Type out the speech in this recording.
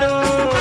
दूं